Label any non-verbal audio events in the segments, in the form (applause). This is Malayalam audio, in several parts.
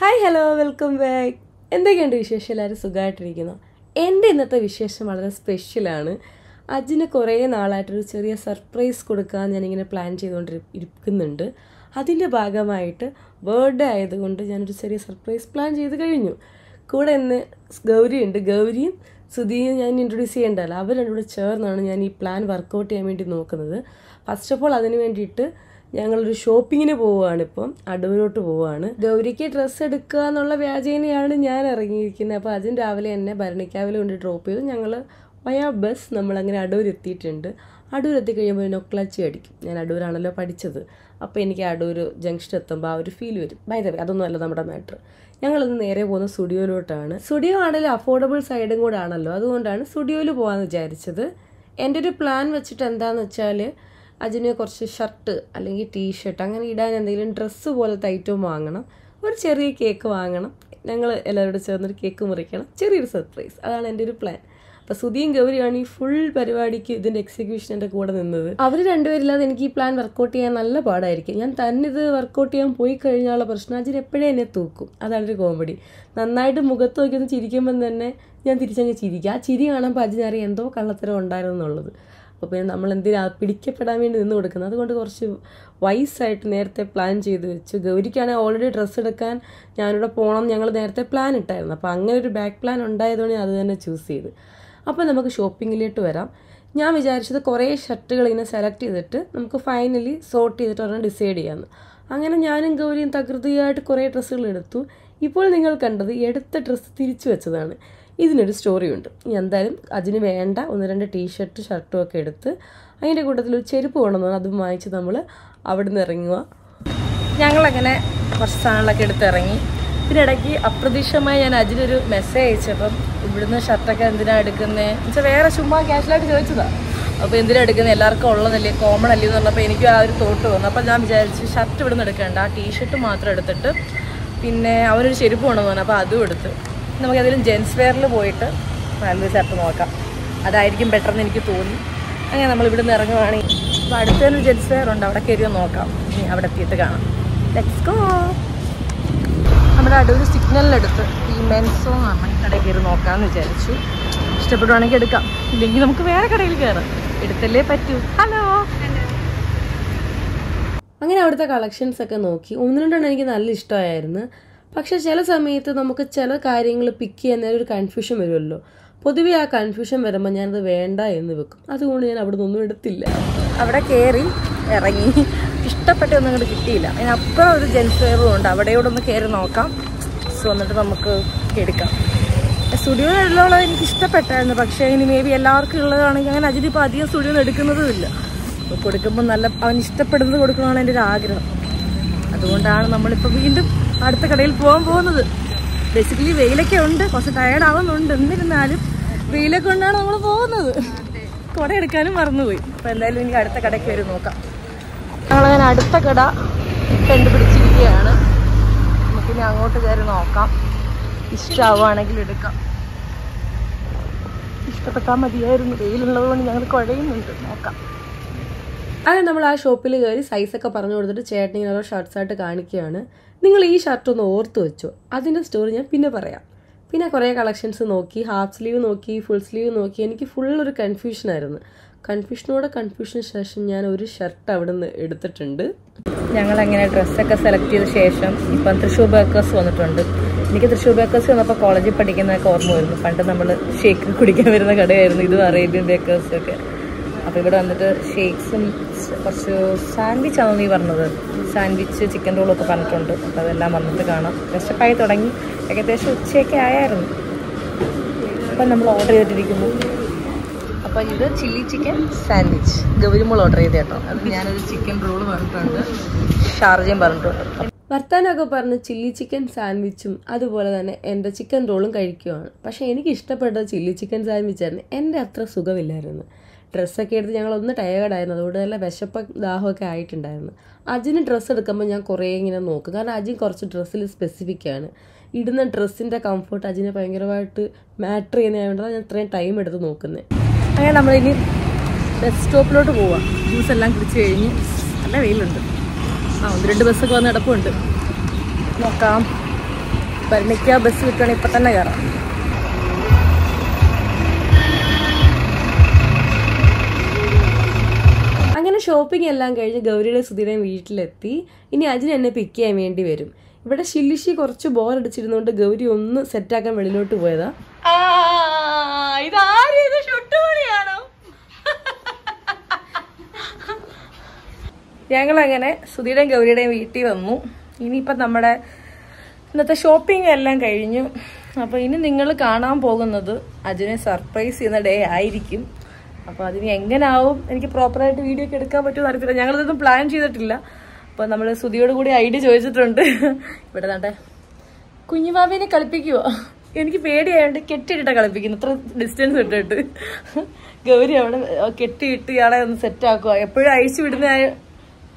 ഹായ് ഹലോ വെൽക്കം ബാക്ക് എന്തൊക്കെയുണ്ട് വിശേഷം? എല്ലാവരും സുഖമായിട്ടിരിക്കുന്നു. എന്റെ ഇന്നത്തെ വിശേഷം വളരെ സ്പെഷ്യലാണ് അജിന് കുറേ നാളായിട്ടൊരു ചെറിയ സർപ്രൈസ് കൊടുക്കാൻ ഞാനിങ്ങനെ പ്ലാൻ ചെയ്തുകൊണ്ട് ഇരിക്കുന്നുണ്ട്. അതിന്റെ ഭാഗമായിട്ട് ബർത്ത്ഡേ ആയതുകൊണ്ട് ഞാനൊരു ചെറിയ സർപ്രൈസ് പ്ലാൻ ചെയ്ത് കഴിഞ്ഞു. കൂടെ ഇന്ന് ഗൗരിയുണ്ട്. ഗൗരിയും സുധിയും ഞാൻ ഇൻട്രൊഡ്യൂസ് ചെയ്യേണ്ടല്ലോ അവർ രണ്ടും കൂടെ ചേർന്നാണ് ഞാൻ ഈ പ്ലാൻ വർക്കൗട്ട് ചെയ്യാൻ വേണ്ടി നോക്കുന്നത്. ഫസ്റ്റ് ഓഫ് ഓൾ അതിന് വേണ്ടിയിട്ട് ഞങ്ങളൊരു ഷോപ്പിങ്ങിന് പോവുകയാണ് ഇപ്പം അടൂരോട്ട് പോവുകയാണ്. ഗൗരിക്ക് ഡ്രസ്സ് എടുക്കുക എന്നുള്ള വ്യാജേനയാണ് ഞാൻ ഇറങ്ങിയിരിക്കുന്നത്. അപ്പോൾ അതിന് രാവിലെ എന്നെ ഭരണിക്കാവിൽ കൊണ്ട് ഡ്രോപ്പ് ചെയ്തു. ഞങ്ങൾ വയാ ബസ് നമ്മളങ്ങനെ അടൂർ എത്തിയിട്ടുണ്ട് അടൂർ എത്തിക്കഴിയുമ്പോൾ നൊക്ലച്ചി അടിക്കും. ഞാൻ അടൂരാണല്ലോ പഠിച്ചത്. അപ്പോൾ എനിക്ക് അടൂർ ജംഗ്ഷൻ എത്തുമ്പോൾ ആ ഒരു ഫീൽ വരും. ബൈ വേ അതൊന്നും അല്ല നമ്മുടെ മാറ്റർ ഞങ്ങളിന്ന് നേരെ പോകുന്ന സ്റ്റുഡിയോയിലോട്ടാണ്. സ്റ്റുഡിയോ ആണെങ്കിലും അഫോർഡബിൾ സൈഡും കൂടെ ആണല്ലോ. അതുകൊണ്ടാണ് സ്റ്റുഡിയോയിൽ പോകാമെന്ന് വിചാരിച്ചത്. എന്റെ ഒരു പ്ലാൻ വെച്ചിട്ട് എന്താണെന്ന് വെച്ചാൽ അതിന് കുറച്ച് ഷർട്ട് അല്ലെങ്കിൽ ടീഷർട്ട് അങ്ങനെ ഇടാൻ എന്തെങ്കിലും ഡ്രസ്സ് പോലത്തെ ഐറ്റവും വാങ്ങണം. ഒരു ചെറിയ കേക്ക് വാങ്ങണം. ഞങ്ങൾ എല്ലാവരോടും ചേർന്നൊരു കേക്ക് മുറിക്കണം. ചെറിയൊരു സർപ്രൈസ് അതാണ് എന്റെ ഒരു പ്ലാൻ അപ്പോൾ സുധിയും ഗൗരിയാണ് ഈ ഫുൾ പരിപാടിക്ക് ഇതിന്റെ എക്സിക്യൂഷൻ എന്റെ കൂടെ നിന്നത്. അവർ രണ്ടുപേരില്ലാതെ എനിക്ക് ഈ പ്ലാൻ വർക്കൗട്ട് ചെയ്യാൻ നല്ല പാടായിരിക്കും. ഞാൻ തന്നെ ഇത് വർക്കൗട്ട് ചെയ്യാൻ പോയി കഴിഞ്ഞാലുള്ള പ്രശ്നം അജിന് എപ്പോഴേ എന്നെ തൂക്കും. അതാണ് ഒരു കോമഡി നന്നായിട്ട് മുഖത്ത് നോക്കി ഒന്ന് ചിരിക്കുമ്പം തന്നെ ഞാൻ തിരിച്ചങ്ങ് ചിരിക്കുക ആ ചിരി കാണുമ്പോൾ അജിനറിയാം എന്തോ കള്ളത്തരം ഉണ്ടായിരുന്നു എന്നുള്ളത് അപ്പോൾ പിന്നെ നമ്മൾ എന്തിനാ പിടിക്കപ്പെടാൻ വേണ്ടി നിന്ന് കൊടുക്കുന്നത്? അതുകൊണ്ട് കുറച്ച് വൈസായിട്ട് നേരത്തെ പ്ലാൻ ചെയ്ത് വെച്ചു. ഗൗരിക്കാണെങ്കിൽ ഓൾറെഡി ഡ്രസ്സ് എടുക്കാൻ ഞാനിവിടെ പോകണം ഞങ്ങൾ നേരത്തെ പ്ലാൻ ഇട്ടായിരുന്നു. അപ്പോൾ അങ്ങനെ ഒരു ബാക്ക് പ്ലാൻ ഉണ്ടായതുകൊണ്ട് ഞാൻ അത് തന്നെ ചൂസ് ചെയ്ത്. അപ്പോൾ നമുക്ക് ഷോപ്പിങ്ങിലോട്ട് വരാം. ഞാൻ വിചാരിച്ചത് കുറേ ഷർട്ടുകൾ ഇങ്ങനെ സെലക്ട് ചെയ്തിട്ട് നമുക്ക് ഫൈനലി സോർട്ട് ചെയ്തിട്ട് ഒരെണ്ണം ഡിസൈഡ് ചെയ്യാമെന്ന് അങ്ങനെ ഞാനും ഗൗരിയും തകൃതിയായിട്ട് കുറേ ഡ്രസ്സുകൾ എടുത്തു. ഇപ്പോൾ നിങ്ങൾ കണ്ടത് എടുത്ത ഡ്രസ്സ് തിരിച്ചു വെച്ചതാണ്. ഇതിനൊരു സ്റ്റോറിയുണ്ട്. ഇനി എന്തായാലും അതിന് വേണ്ട ഒന്ന് രണ്ട് ടീഷർട്ട് ഷർട്ടും ഒക്കെ എടുത്ത് അതിന്റെ കൂട്ടത്തിൽ ഒരു ചെരുപ്പ് കൊണ്ടുവന്നു അതും വാങ്ങിച്ച് നമ്മൾ അവിടെ നിന്ന് ഇറങ്ങുക. ഞങ്ങളങ്ങനെ കുറച്ച് സാധനങ്ങളൊക്കെ എടുത്ത് ഇറങ്ങി. പിന്നെ ഇടയ്ക്ക് അപ്രതീക്ഷിതമായി ഞാൻ അജിനൊരു മെസ്സേജ് അയച്ചപ്പം ഇവിടുന്ന് ഷർട്ടൊക്കെ എന്തിനാണ് എടുക്കുന്നത് എന്നുവെച്ചാൽ വേറെ ചുമ്മാ ക്യാഷ്വലായിട്ട് ചോദിച്ചതാണ് അപ്പോൾ എന്തിനാണ് എടുക്കുന്നത് എല്ലാവർക്കും ഉള്ളതല്ലേ കോമൺ അല്ലേ എന്ന് പറഞ്ഞപ്പോൾ എനിക്ക് ആ ഒരു തോട്ട് വന്നു. അപ്പോൾ ഞാൻ വിചാരിച്ചു ഷർട്ട് ഇവിടുന്ന് എടുക്കേണ്ട ആ ടീഷർട്ട് മാത്രം എടുത്തിട്ട് പിന്നെ അവനൊരു ചെരുപ്പ് കൊണ്ടുവന്നു അപ്പോൾ അതും എടുത്ത്. നമുക്കതിലും ജെൻസ് വെയറിൽ പോയിട്ട് നല്ലൊരു ഷർട്ട് നോക്കാം. അതായിരിക്കും ബെറ്റർ എന്ന് എനിക്ക് തോന്നി. അങ്ങനെ നമ്മൾ ഇവിടുന്ന് ഇറങ്ങുവാണെങ്കിൽ അപ്പോൾ അടുത്തൊരു ജെൻസ് വെയർ ഉണ്ട്. അവിടെ കയറി നോക്കാം. ഇനി അവിടെ എത്തിയിട്ട് കാണാം. ലെറ്റ്സ് ഗോ നമ്മുടെ അടൂർ സിഗ്നലിനടുത്ത് ഈ മെൻസോ ആണ്. കടയിൽ കയറി നോക്കാമെന്ന് വിചാരിച്ചു. ഇഷ്ടപ്പെടുവാണെങ്കിൽ എടുക്കാം. ഇല്ലെങ്കിൽ നമുക്ക് വേറെ കടയിൽ കയറാം. എടുത്തല്ലേ പറ്റൂ. ഹലോ അങ്ങനെ അവിടുത്തെ കളക്ഷൻസ് ഒക്കെ നോക്കി. ഒന്ന് രണ്ടെണ്ണം എനിക്ക് നല്ല ഇഷ്ടമായിരുന്നു. പക്ഷെ ചില സമയത്ത് നമുക്ക് ചില കാര്യങ്ങൾ പിക്ക് ചെയ്യാൻ ഒരു കൺഫ്യൂഷൻ വരുമല്ലോ. പൊതുവേ ആ കൺഫ്യൂഷൻ വരുമ്പോൾ ഞാനത് വേണ്ട എന്ന് വെക്കും. അതുകൊണ്ട് ഞാൻ അവിടെ നിന്നൊന്നും എടുത്തില്ല. അവിടെ കയറി ഇറങ്ങി. ഇഷ്ടപ്പെട്ട ഒന്നും അങ്ങോട്ട് കിട്ടിയില്ല. അതിനപ്പുറം ഒരു ജെൻസ് വെയറും ഉണ്ട്. അവിടെയോടെ ഒന്ന് കയറി നോക്കാം. സോ എന്നിട്ട് നമുക്ക് എടുക്കാം. സ്റ്റുഡിയോയിലുള്ളത് എനിക്ക് ഇഷ്ടപ്പെട്ടായിരുന്നു. പക്ഷേ ഇനി മേ ബി എല്ലാവർക്കും ഉള്ളതാണെങ്കിൽ അങ്ങനെ അജിത് ഇപ്പോൾ അധികം സ്റ്റുഡിയോ എടുക്കുന്നതുമില്ല കൊടുക്കുമ്പോൾ നല്ല അവൻ ഇഷ്ടപ്പെടുന്നത് കൊടുക്കണമെന്നാണ് എന്റെ ഒരു ആഗ്രഹം. അതുകൊണ്ടാണ് നമ്മളിപ്പോൾ വീണ്ടും അടുത്ത കടയിൽ പോകാൻ പോകുന്നത്. ബേസിക്കലി വെയിലൊക്കെ ഉണ്ട്. കുറച്ച് ടയർഡ് ആവുന്നുണ്ട്. എന്നിരുന്നാലും വെയിലൊക്കെ ഉണ്ടാണ് നമ്മൾ പോകുന്നത്. കുട എടുക്കാനും മറന്നുപോയി. അപ്പോൾ എന്തായാലും ഇനി അടുത്ത കടയ്ക്ക് വരും നോക്കാം. ഞങ്ങളങ്ങനെ അടുത്ത കട കണ്ടുപിടിച്ചിരിക്കുകയാണ്. നമുക്കിനി അങ്ങോട്ട് കയറി നോക്കാം. ഇഷ്ടമാവുകയാണെങ്കിൽ എടുക്കാം. ഇഷ്ടപ്പെട്ടാൽ മതിയായിരുന്നു. വെയിലുള്ളത് കൊണ്ട് ഞങ്ങൾ കുഴയുന്നുണ്ട്. നോക്കാം. അങ്ങനെ നമ്മൾ ആ ഷോപ്പിൽ കയറി സൈസൊക്കെ പറഞ്ഞു കൊടുത്തിട്ട് ചേട്ടൻ ഇങ്ങനെ ഓരോ ഷർട്ട്സ് ആയിട്ട് കാണിക്കുകയാണ്. നിങ്ങൾ ഈ ഷർട്ട് ഒന്ന് ഓർത്ത് വെച്ചോ. അതിന്റെ സ്റ്റോറി ഞാൻ പിന്നെ പറയാം. പിന്നെ കുറേ കളക്ഷൻസ് നോക്കി ഹാഫ് സ്ലീവ് നോക്കി ഫുൾ സ്ലീവ് നോക്കി. എനിക്ക് ഫുൾ ഒരു കൺഫ്യൂഷനായിരുന്നു കൺഫ്യൂഷനോടെ കൺഫ്യൂഷന് ശേഷം ഞാൻ ഒരു ഷർട്ട് അവിടെ നിന്ന് എടുത്തിട്ടുണ്ട് ഞങ്ങളങ്ങനെ ഡ്രസ്സൊക്കെ സെലക്ട് ചെയ്ത ശേഷം ഇപ്പം തൃശ്ശൂർ ബേക്കേഴ്സ് വന്നിട്ടുണ്ട്. എനിക്ക് തൃശ്ശൂർ ബേക്കേഴ്സ് വന്നപ്പോൾ കോളേജിൽ പഠിക്കുന്നതൊക്കെ ഓർമ്മ വരുന്നു. പണ്ട് നമ്മൾ ഷേക്ക് കുടിക്കാൻ വരുന്ന കടയായിരുന്നു. ഇതും അറേബ്യൻ ബേക്കേഴ്സും ഒക്കെ. അപ്പോൾ ഇവിടെ വന്നിട്ട് ഷേക്സും കുറച്ച് സാൻഡ്വിച്ച് ആണോ നീ പറഞ്ഞത്? സാൻഡ്വിച്ച് ചിക്കൻ റോളൊക്കെ പറഞ്ഞിട്ടുണ്ട്. അപ്പോൾ അതെല്ലാം വന്നിട്ട് കാണാം. വിശപ്പായി തുടങ്ങി. ഏകദേശം ഉച്ചയൊക്കെ ആയായിരുന്നു. അപ്പം നമ്മൾ ഓർഡർ ചെയ്തിട്ടിരിക്കുന്നു. അപ്പോൾ ഇത് ചില്ലി ചിക്കൻ സാൻഡ്വിച്ച് ഗൗരിമോൾ ഓർഡർ ചെയ്ത് കേട്ടോ. ഞാനൊരു ചിക്കൻ റോൾ പറഞ്ഞിട്ടുണ്ട്. ഷാർജയും പറഞ്ഞിട്ടുണ്ട്. ഭർത്താനൊക്കെ പറഞ്ഞ് ചില്ലി ചിക്കൻ സാൻഡ്വിച്ചും അതുപോലെ തന്നെ എന്റെ ചിക്കൻ റോളും കഴിക്കുവാണ്. പക്ഷേ എനിക്ക് ഇഷ്ടപ്പെട്ട ചില്ലി ചിക്കൻ സാൻഡ്വിച്ചായിരുന്നു എന്റെ അത്ര സുഖമില്ലായിരുന്നു. ഡ്രസ്സൊക്കെ എടുത്ത് ഞങ്ങളൊന്ന് ടയേർഡായിരുന്നു അതുകൊണ്ട് നല്ല വിശപ്പ് ദാഹമൊക്കെ ആയിട്ടുണ്ടായിരുന്നു. അജിന് ഡ്രസ്സ് എടുക്കുമ്പോൾ ഞാൻ കുറേ ഇങ്ങനെ നോക്കും. കാരണം അജിൻ കുറച്ച് ഡ്രസ്സിൽ സ്പെസിഫിക് ആണ്. ഇടുന്ന ഡ്രസ്സിന്റെ കംഫർട്ട് അജിനെ ഭയങ്കരമായിട്ട് മാറ്റർ ചെയ്യുന്നതായതുകൊണ്ടാണ് ഞാൻ ഇത്രയും ടൈം എടുത്ത് നോക്കുന്നത് അങ്ങനെ നമ്മളിനി ബസ് സ്റ്റോപ്പിലോട്ട് പോവാം. ജ്യൂസ് എല്ലാം കുടിച്ച് കഴിഞ്ഞ് നല്ല വെയിലുണ്ട്. ആ ഒന്ന് രണ്ട് ബസ്സൊക്കെ വന്ന് കിടപ്പുണ്ട്. നോക്കാം. ഭരണിക്ക ബസ് കിട്ടുകയാണെങ്കിൽ ഇപ്പം തന്നെ കയറാം ഷോപ്പിംഗ് എല്ലാം കഴിഞ്ഞ് ഗൗരിയുടെ സുധീരയും വീട്ടിലെത്തി. ഇനി അജിന് എന്നെ പിക്ക് ചെയ്യാൻ വേണ്ടി വരും. ഇവിടെ ശില്ലിഷി കുറച്ച് ബോർ അടിച്ചിരുന്നോണ്ട് ഗൗരി ഒന്ന് സെറ്റാക്കാൻ വെളിയിലോട്ട് പോയതാ. ഞങ്ങളങ്ങനെ സുധീയുടെയും ഗൗരിയുടെയും വീട്ടിൽ വന്നു. ഇനിയിപ്പം നമ്മുടെ ഇന്നത്തെ ഷോപ്പിംഗ് എല്ലാം കഴിഞ്ഞു. അപ്പോൾ ഇനി നിങ്ങൾ കാണാൻ പോകുന്നത് അജിനെ സർപ്രൈസ് ചെയ്യുന്ന ഡേ ആയിരിക്കും. അപ്പോൾ അതിന് എങ്ങനാവും? എനിക്ക് പ്രോപ്പറായിട്ട് വീഡിയോ ഒക്കെ എടുക്കാൻ പറ്റുമോ അറിയത്തില്ല. ഞങ്ങളിതൊന്നും പ്ലാൻ ചെയ്തിട്ടില്ല. അപ്പോൾ നമ്മൾ സുതിയോട് കൂടി ഐഡിയ ചോദിച്ചിട്ടുണ്ട്. ഇവിടെ നാട്ടെ. കുഞ്ഞുമാവിനെ കളിപ്പിക്കുമോ എനിക്ക് പേടിയായതുകൊണ്ട് കെട്ടിയിട്ടാണ് കളിപ്പിക്കുന്നത്. ഇത്ര ഡിസ്റ്റൻസ് ഇട്ടിട്ട്. ഗൗരി അവിടെ കെട്ടിയിട്ട് ഇയാളെ ഒന്ന് സെറ്റാക്കുക എപ്പോഴും അഴിച്ചു വിടുന്ന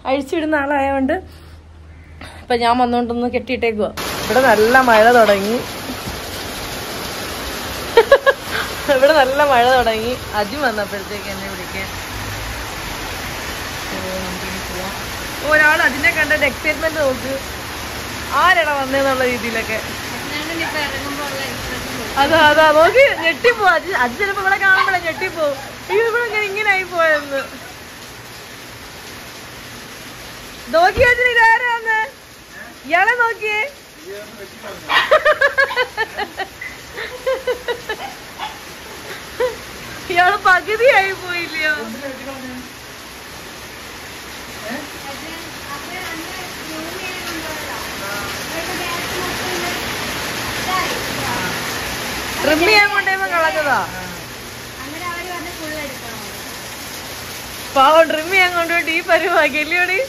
അഴിച്ചു വിടുന്ന ആളായതുകൊണ്ട് ഇപ്പം ഞാൻ വന്നുകൊണ്ടൊന്ന് കെട്ടിയിട്ടേക്കുക ഇവിടെ നല്ല മഴ തുടങ്ങി. ഇവിടെ നല്ല മഴ തുടങ്ങി. അജി വന്നപ്പോഴത്തേക്ക് എന്നെ വിളിക്കാൻ. ഒരാൾ അതിനെ കണ്ടിട്ട് എക്സൈറ്റ്മെന്റ് നോക്ക്. ആരാടാ വന്നേന്നുള്ള രീതിയിലൊക്കെ. അതാ അതാ നോക്ക്. ഞെട്ടിപ്പോ. അത് അത് ചിലപ്പോ ഇവിടെ കാണുമ്പോഴേ ഞെട്ടിപ്പോ. ഇവിടെ ഇങ്ങനെ ഇങ്ങനെ ആയി പോയെന്ന്. നോക്കിയോ ഇതാരാന്ന് ഇയാളെ നോക്കിയേ? (laughs) ഇയാൾ പകുതിയായി പോയില്ലയോ? ട്രിമ്മ് കൊണ്ടുപോയപ്പോ കളഞ്ഞതാ? പാവം ട്രിമ്മ് കൊണ്ടുപോയിട്ട് ഈ പരിപാടി അല്ലയോടി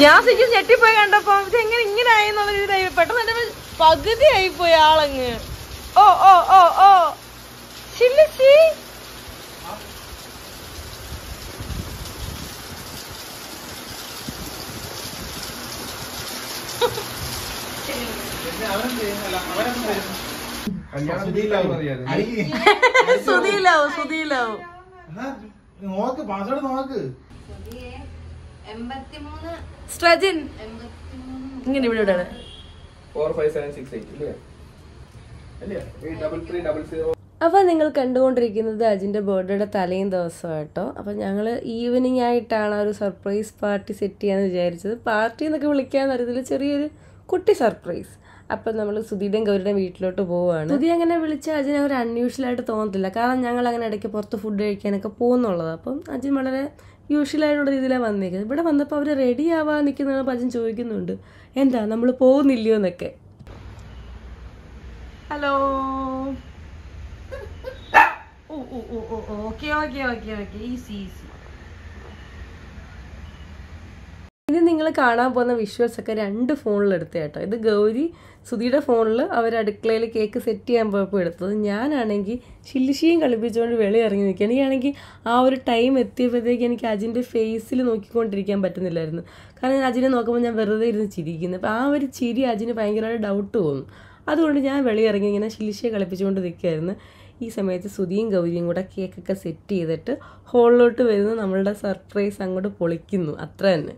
ഞാൻ ശരിക്കും ഞെട്ടിപ്പോയി കണ്ടപ്പോ ഇത് എങ്ങനെ ഇങ്ങനെ ആയി എന്നുള്ള രീതിയിലായി പെട്ടെന്ന് എന്റെ പകുതി ആയിപ്പോയി ആളങ്ങ്. ഓ ഓ ഓ ഓ. ശില്ലിച്ചി സുധീലാവും സുധീലാവും. നോക്ക് പാസ്വേഡ് നോക്ക്. സ്ട്രജിൻ. ഇങ്ങനെ ഇവിടെ സീറോ അപ്പോൾ നിങ്ങൾ കണ്ടുകൊണ്ടിരിക്കുന്നത് അജിന്റെ ബർത്ത്ഡേയുടെ തലേയും ദിവസം കേട്ടോ അപ്പോൾ ഞങ്ങൾ ഈവനിങ് ആയിട്ടാണ് ഒരു സർപ്രൈസ് പാർട്ടി സെറ്റ് ചെയ്യാന്ന് വിചാരിച്ചത്. പാർട്ടി എന്നൊക്കെ വിളിക്കാൻ അറിയത്തില്ല. ചെറിയൊരു കുട്ടി സർപ്രൈസ് അപ്പം നമ്മൾ സുധീടെയും ഗൗരിയുടെയും വീട്ടിലോട്ട് പോവുകയാണ് സുധി അങ്ങനെ വിളിച്ച അജിന് ഒരു അൺയൂഷ്വൽ ആയിട്ട് തോന്നത്തില്ല. കാരണം ഞങ്ങൾ അങ്ങനെ ഇടയ്ക്ക് പുറത്ത് ഫുഡ് കഴിക്കാനൊക്കെ പോകുന്നുള്ളത്. അപ്പം അജിൻ വളരെ യൂഷ്വലായിട്ടുള്ള രീതിയിലാണ് വന്നിരിക്കുന്നത്. ഇവിടെ വന്നപ്പോൾ അവർ റെഡി ആവാൻ നിൽക്കുന്നതാണ് അജിൻ ചോദിക്കുന്നുണ്ട്. എന്താ നമ്മൾ പോകുന്നില്ലയോ എന്നൊക്കെ? Hello oh oh oh oh okay okay okay okay easy easy ഇനി നിങ്ങൾ കാണാൻ പോകുന്ന വിഷ്വൽസ് ഒക്കെ രണ്ട് ഫോണിൽ എടുത്ത കേട്ടോ. ഇത് ഗൗരി സുധിയുടെ ഫോണിൽ അവർ അടുക്കളയിൽ കേക്ക് സെറ്റ് ചെയ്യാൻ പോയപ്പോൾ എടുത്തത്. ഞാനാണെങ്കിൽ ശില്ലിശിയും കളിപ്പിച്ചുകൊണ്ട് വെളി ഇറങ്ങി നിൽക്കുക എനിക്കാണെങ്കിൽ ആ ഒരു ടൈം എത്തിയപ്പോഴത്തേക്ക് എനിക്ക് അജിന്റെ ഫേസിൽ നോക്കിക്കൊണ്ടിരിക്കാൻ പറ്റുന്നില്ലായിരുന്നു. കാരണം ഞാൻ അജിനെ നോക്കുമ്പോൾ ഞാൻ വെറുതെ ഇരുന്ന് ചിരിക്കുന്നു. അപ്പോൾ ആ ഒരു ചിരി അജിന് ഭയങ്കരമായിട്ട് ഡൗട്ട് തോന്നും. അതുകൊണ്ട് ഞാൻ വെളി ഇറങ്ങി ഇങ്ങനെ ശില്ലിശിയെ കളിപ്പിച്ചുകൊണ്ട് നിൽക്കുകയായിരുന്നു. ഈ സമയത്ത് സുധിയും ഗൗരിയും കൂടെ കേക്കൊക്കെ സെറ്റ് ചെയ്തിട്ട് ഹോളിലോട്ട് വരുന്ന. നമ്മളുടെ സർപ്രൈസ് അങ്ങോട്ട് പൊളിക്കുന്നു. അത്ര തന്നെ.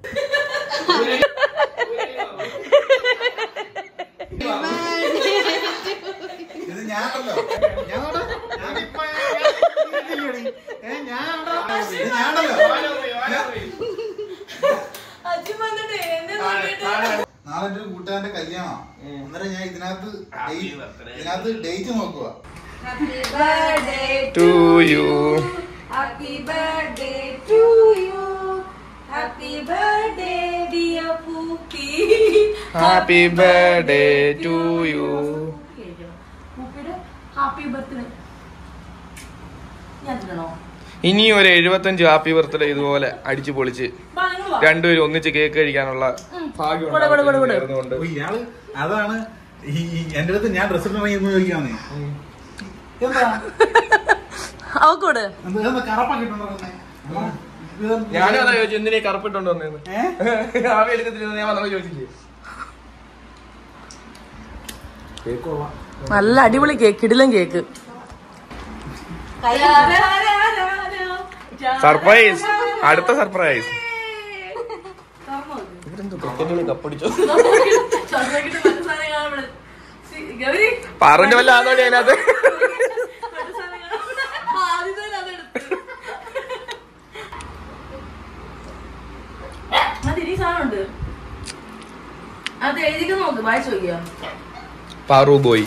ഇത് ഞാനല്ലോ. ഞാനോടാ? ഞാനിപ്പോ ഞാനോ നാളെ എന്റെ കൂട്ടുകാരന്റെ കല്യാണം. അന്നേരം ഞാൻ ഇതിനകത്ത് ഇതിനകത്ത് ഡേറ്റ് നോക്കുക to you happy birthday to you happy birthday happy birthday to you happy birthday ഇനി ഒരു എഴുപത്തഞ്ച് ഹാപ്പി ബർത്ത്ഡേ ഇതുപോലെ അടിച്ചു പൊളിച്ച് രണ്ടുപേരും ഒന്നിച്ച് കേക്ക് കഴിക്കാനുള്ള ഭാഗ്യം അതാണ് ഈ എന്റെ അടുത്ത് ഞാൻ ഡ്രസ് ഇടണമെങ്കിൽ എന്ന് (laughs) എന്താ? അവക്കോട് എന്താ എന്താ കറപ്പാക്കിട്ടുണ്ടോ ഞാനും അതാ ചോദിച്ചു എന്തിനാ കറുപ്പിട്ടുണ്ട് വന്നേന്ന്? (laughs) ആവി എടുക്കത്തില്ല ഞാൻ വന്നപ്പോ ചോദിച്ചില്ലേ? നല്ല അടിപൊളി കേക്ക് ഇടിലും കേക്ക്. സർപ്രൈസ്. അടുത്ത സർപ്രൈസ്. പറഞ്ഞ വല്ല അതോടെ അതിനകത്ത് മറ്റു സാധനം കാണാൻ ഇവിടെ. ആ, ആദ്യം തന്നെ അതെടുത്തു. അത്? എഴുതി നോക്ക് വായിച്ചു നോക്കിയോ? പാറു ബോയ്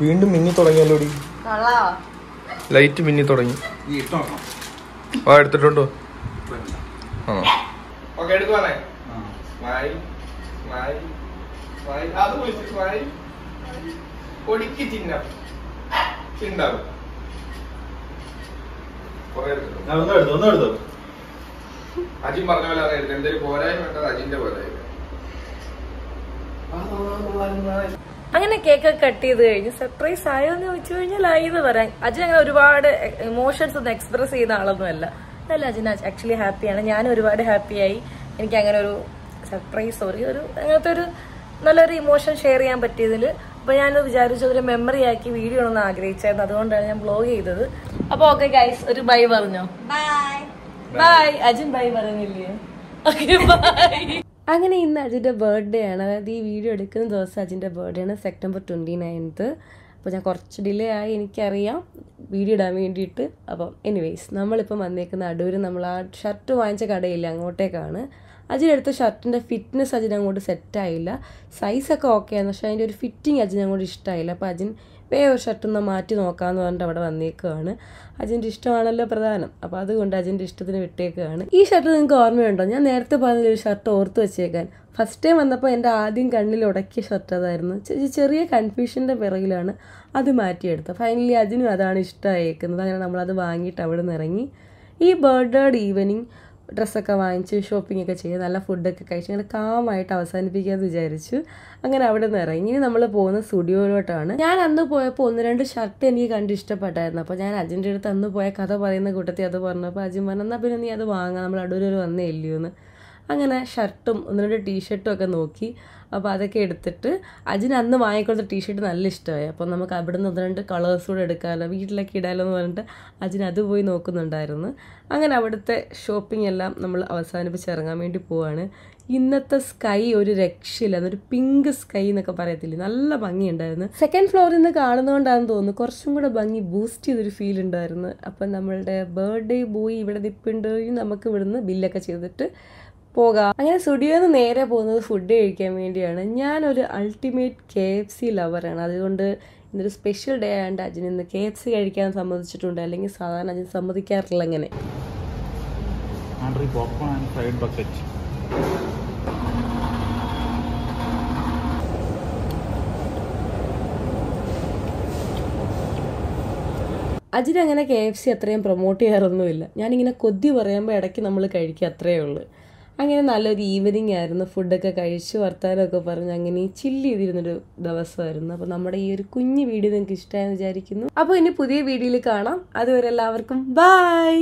വീണ്ടും മിന്നി തുടങ്ങിയല്ലോടി? കള്ളാ. ലൈറ്റ് മിന്നി തുടങ്ങി. ആ എടുത്തിട്ടുണ്ടോ? ചിന്ത ഓക്കെ എടുക്കുവാണേ ആ. സ്മൈൽ സ്മൈൽ സ്മൈൽ അത് വിളിച്ച് സ്മൈൽ പൊടിക്ക് ചിഹ്നം ചിഹ്നം കുറെ എടുത്തിട്ടുണ്ട് ആ, ഒന്ന് എടുത്തോ ഒന്ന് എടുത്തോ. അജിൻ പറഞ്ഞ പോലെ അറിയരുത്. എന്തൊരു പോരായ്മ ഉണ്ടത് അജിന്റെ പോരായ്മ. അങ്ങനെ കേക്ക് കട്ട് ചെയ്ത് കഴിഞ്ഞ് സർപ്രൈസ് ആയോ എന്ന് ചോദിച്ചു കഴിഞ്ഞാൽ ആയി എന്ന് പറയാം. അജിൻ അങ്ങനെ ഒരുപാട് ഇമോഷൻസ് ഒന്നും എക്സ്പ്രസ് ചെയ്യുന്ന ആളൊന്നുമല്ല അല്ല. അജിൻ ആക്ച്വലി ഹാപ്പിയാണ് ഞാൻ ഒരുപാട് ഹാപ്പിയായി എനിക്ക് അങ്ങനെ ഒരു സർപ്രൈസ് സോറി ഒരു അങ്ങനത്തെ ഒരു നല്ലൊരു ഇമോഷൻ ഷെയർ ചെയ്യാൻ പറ്റിയതിൽ. അപ്പൊ ഞാൻ വിചാരിച്ചു ഒരു മെമ്മറി ആക്കി വീഡിയോ ഒന്ന് ആഗ്രഹിച്ചായിരുന്നു. അതുകൊണ്ടാണ് ഞാൻ ബ്ലോഗ് ചെയ്തത്. അപ്പൊ ഓക്കെ ഗൈസ് ഒരു ബൈ പറഞ്ഞോ? ബൈ ബൈ അജിൻ ബൈ പറയുന്നില്ലേ ബൈ അങ്ങനെ ഇന്ന് അജിന്റെ ബർത്ത്ഡേ ആണ്. അതായത് ഈ വീഡിയോ എടുക്കുന്ന ദിവസം അജിന്റെ ബർത്ത്ഡേ ആണ് സെപ്റ്റംബർ ട്വന്റി നയൻത്ത് അപ്പോൾ ഞാൻ കുറച്ച് ഡിലേ ആയി എനിക്കറിയാം. വീഡിയോ ഇടാൻ വേണ്ടിയിട്ട്. അപ്പം എനിവേയ്സ് നമ്മളിപ്പം വന്നേക്കുന്ന അടൂര് നമ്മൾ ആ ഷർട്ട് വാങ്ങിച്ച കടയില്ല അങ്ങോട്ടേക്കാണ്. അജിനെടുത്ത ഷർട്ടിന്റെ ഫിറ്റ്നസ് അജിന് അങ്ങോട്ട് സെറ്റായില്ല സൈസൊക്കെ ഓക്കെ ആണ് പക്ഷേ അതിന്റെ ഒരു ഫിറ്റിംഗ് അജിന് അങ്ങോട്ട് ഇഷ്ടമായില്ല. അപ്പോൾ അജിൻ വേറെ ഒരു ഷർട്ട് ഒന്ന് മാറ്റി നോക്കാമെന്ന് പറഞ്ഞിട്ട് അവിടെ വന്നേക്കുകയാണ് അജിന്റെ ഇഷ്ടമാണല്ലോ പ്രധാനം. അപ്പോൾ അതുകൊണ്ട് അജിന്റെ ഇഷ്ടത്തിന് വിട്ടേക്കുകയാണ് ഈ ഷർട്ട് നിങ്ങൾക്ക് ഓർമ്മയുണ്ടോ? ഞാൻ നേരത്തെ പറഞ്ഞ ഒരു ഷർട്ട് ഓർത്ത് വെച്ചേക്കാൻ. ഫസ്റ്റ് ടൈം വന്നപ്പോൾ എന്റെ ആദ്യം കണ്ണിൽ ഉടക്കിയ ഷർട്ട് അതായിരുന്നു. ചെറിയ കൺഫ്യൂഷന്റെ പിറകിലാണ് അത് മാറ്റിയെടുത്തത്. ഫൈനലി അജിനും അതാണ് ഇഷ്ടമായേക്കുന്നത്. അങ്ങനെ നമ്മളത് വാങ്ങിയിട്ട് അവിടെ നിന്ന് ഇറങ്ങി. ഈ ബർത്ത്ഡേ ഈവനിങ് ഡ്രസ്സൊക്കെ വാങ്ങിച്ച് ഷോപ്പിംഗ് ഒക്കെ ചെയ്ത് നല്ല ഫുഡൊക്കെ കഴിച്ച് അങ്ങനെ കാമായിട്ട് അവസാനിപ്പിക്കാമെന്ന് വിചാരിച്ചു. അങ്ങനെ അവിടെ നിന്ന് ഇറങ്ങി നമ്മൾ പോകുന്ന സ്റ്റുഡിയോയിലോട്ടാണ്. ഞാൻ അന്ന് പോയപ്പോൾ ഒന്ന് രണ്ട് ഷർട്ട് എനിക്ക് കണ്ട് ഇഷ്ടപ്പെട്ടായിരുന്നു. അപ്പോൾ ഞാൻ അജിന്റെ അടുത്ത് അന്ന് പോയ കഥ പറയുന്ന കൂട്ടത്തിൽ അത് പറഞ്ഞപ്പോൾ അജിൻ പറഞ്ഞു എന്നാൽ പിന്നെ നീ അത് വാങ്ങാം. നമ്മൾ അടൂരൂർ വന്നേ ഇല്ലയോ എന്ന്. അങ്ങനെ ഷർട്ടും ഒന്ന് രണ്ട് ടീഷർട്ടും ഒക്കെ നോക്കി. അപ്പോൾ അതൊക്കെ എടുത്തിട്ട് അജിന് അന്ന് വാങ്ങിക്കൊടുത്ത ടീഷർട്ട് നല്ല ഇഷ്ടമായി. അപ്പോൾ നമുക്ക് അവിടെ നിന്ന് ഒന്ന് രണ്ട് കളേഴ്സ് കൂടെ എടുക്കാമല്ലോ വീട്ടിലൊക്കെ ഇടാമല്ലോ എന്ന് പറഞ്ഞിട്ട് അജിന് അത് പോയി നോക്കുന്നുണ്ടായിരുന്നു. അങ്ങനെ അവിടുത്തെ ഷോപ്പിംഗ് എല്ലാം നമ്മൾ അവസാനിപ്പിച്ച് ഇറങ്ങാൻ വേണ്ടി പോവാണ്. ഇന്നത്തെ സ്കൈ ഒരു രക്ഷയില്ല അതൊരു പിങ്ക് സ്കൈ എന്നൊക്കെ പറയത്തില്ലേ? നല്ല ഭംഗിയുണ്ടായിരുന്നു. സെക്കൻഡ് ഫ്ലോറിൽ നിന്ന് കാണുന്നതുകൊണ്ടാണെന്ന് തോന്നുന്നു. കുറച്ചും കൂടെ ഭംഗി ബൂസ്റ്റ് ചെയ്തൊരു ഫീൽ ഉണ്ടായിരുന്നു. അപ്പം നമ്മളുടെ ബർത്ത്ഡേ ബോയ് ഇവിടെ നിൽപ്പുണ്ടെങ്കിൽ നമുക്ക് ഇവിടുന്ന് ബില്ലൊക്കെ ചെയ്തിട്ട് പോകാം. അങ്ങനെ സ്റ്റുഡിയോന്ന് നേരെ പോകുന്നത് ഫുഡ് കഴിക്കാൻ വേണ്ടിയാണ്. ഞാനൊരു അൾട്ടിമേറ്റ് കെ എഫ് സി ലവറാണ് അതുകൊണ്ട് ഇന്നൊരു സ്പെഷ്യൽ ഡേ ആയതുകൊണ്ട് അജിന് ഇന്ന് കെ എഫ് സി കഴിക്കാൻ സമ്മതിച്ചിട്ടുണ്ട്. അല്ലെങ്കിൽ സാധാരണ അജിന് സമ്മതിക്കാറില്ല അങ്ങനെ. അജിന് അങ്ങനെ കെ എഫ് സി അത്രയും പ്രൊമോട്ട് ചെയ്യാറൊന്നുമില്ല. ഞാനിങ്ങനെ കൊതി പറയുമ്പോൾ ഇടയ്ക്ക് നമ്മൾ കഴിക്കുക അത്രയേ ഉള്ളൂ. അങ്ങനെ നല്ലൊരു ഈവനിങ് ആയിരുന്നു. ഫുഡൊക്കെ കഴിച്ച് വർത്താനമൊക്കെ പറഞ്ഞ് അങ്ങനെ ചില്ല് ചെയ്തിരുന്നൊരു ദിവസമായിരുന്നു. അപ്പോൾ നമ്മുടെ ഈ ഒരു കുഞ്ഞു വീഡിയോ നിങ്ങൾക്ക് ഇഷ്ടമായെന്ന് വിചാരിക്കുന്നു. അപ്പോൾ ഇനി പുതിയ വീഡിയോയിൽ കാണാം. അതുവരെ എല്ലാവർക്കും ബൈ